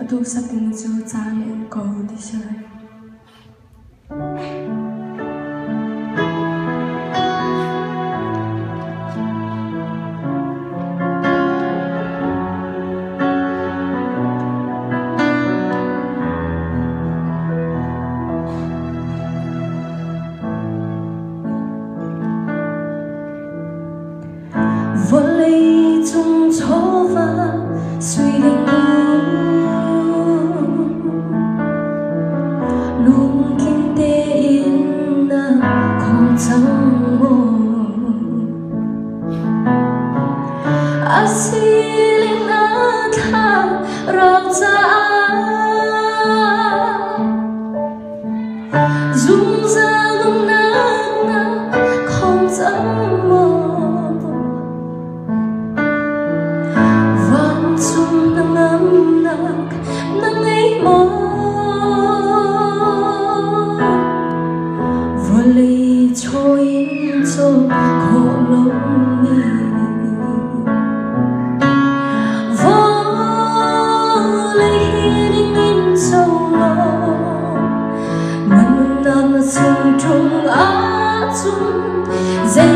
atu satin chu cha le ko di sai volley chung và suy asilin na tha rọc ra. Dung ra lung na na, không chẳng mơ vang chung nắng ngam nak mình nằm sung trung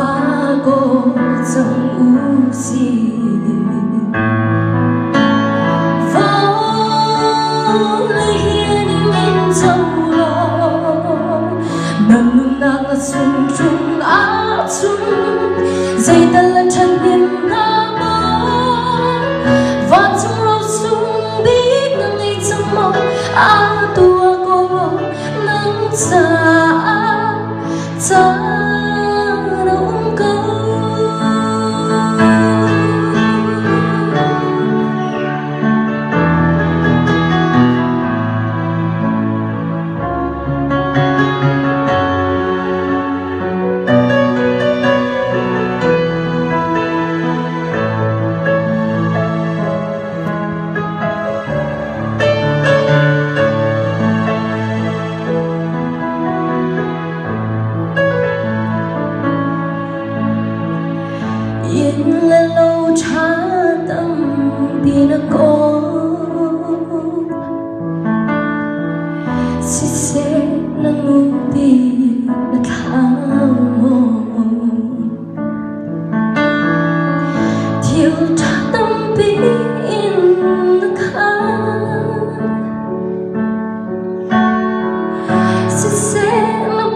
là nang sung trung á chung dây ta là chân biên nam và trong râu sung biết nang ngày trong mong á tua cô nang xa xa đâu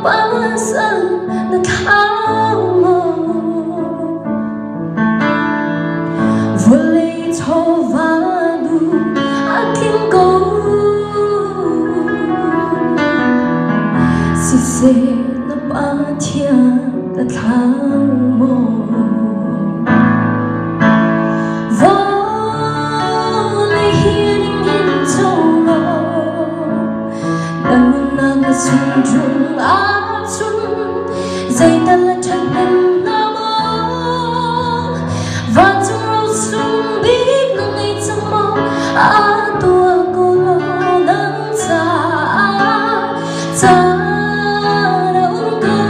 se na ba sa na khang mồ volley cho vadu akin go si se na ba thia ta thang mo. Volley hiering in trong lo nang biết nang ngày trong mong à tua cô lo nang xa. Cha đã ung câu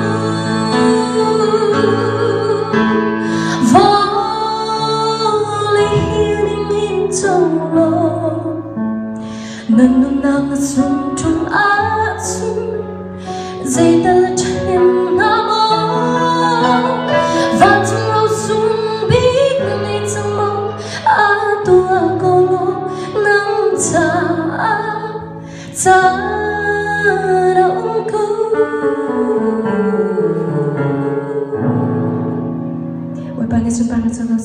volley hiering in trong lòng. Nâng nâng nâng xuống chung tuakono nang cha cha động câu Ôi bà nghe xuân bà nghe xuân bà